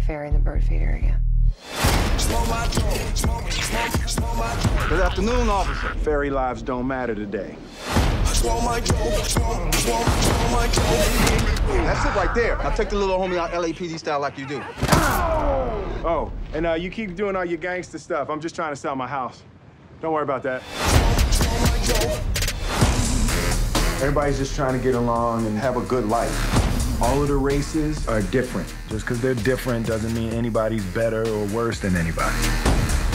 fairy in the bird feeder again. Good afternoon, officer. Fairy lives don't matter today. That's it right there. Now take the little homie out LAPD style like you do. Oh, and uh, you keep doing all your gangster stuff. I'm just trying to sell my house. Don't worry about that. Everybody's just trying to get along and have a good life. All of the races are different. Just because they're different doesn't mean anybody's better or worse than anybody.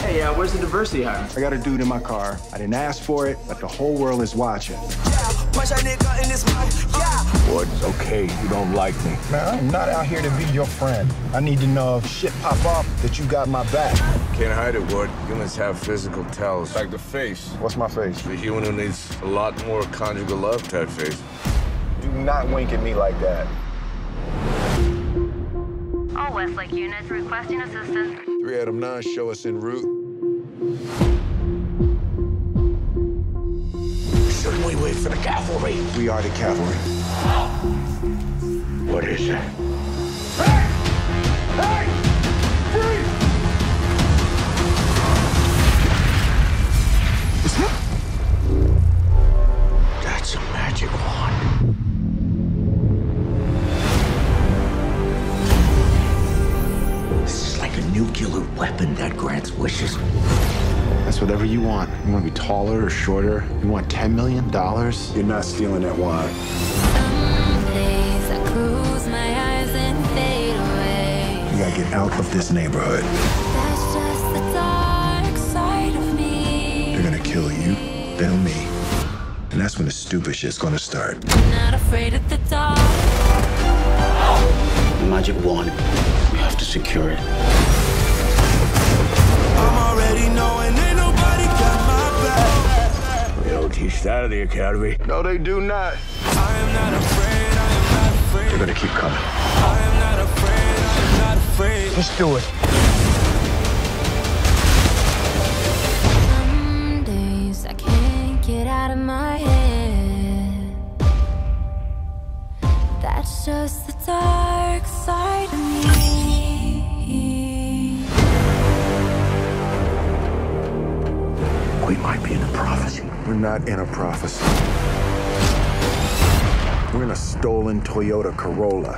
Hey, uh, where's the diversity hire? I got a dude in my car. I didn't ask for it, but the whole world is watching. Boy, it's okay. You don't like me. Man, I'm not out here to be your friend. I need to know if shit pop off that you got my back. Can't hide it, Ward. Humans have physical tells. Like the face. What's my face? The human who needs a lot more conjugal love type face. Do not wink at me like that. All Westlake units requesting assistance. 3 Adam 9, show us en route. Shouldn't we wait for the cavalry? We are the cavalry. What is it? That's weapon that grants wishes. That's whatever you want. You want to be taller or shorter? You want $10 million? You're not stealing that wine. Days I close my eyes and fade away. You gotta get out of this neighborhood. That's just the dark side of me. They're gonna kill you, then me. And that's when the stupid shit's gonna start. Not afraid of the dark. The magic wand. We have to secure it. Don't teach that at the academy. No, they do not. I am not afraid. I am not afraid. They're gonna keep coming. Let's do it. Some days I can't get out of my head. That's just the dark side of me. We might We're not in a prophecy. We're in a stolen Toyota Corolla.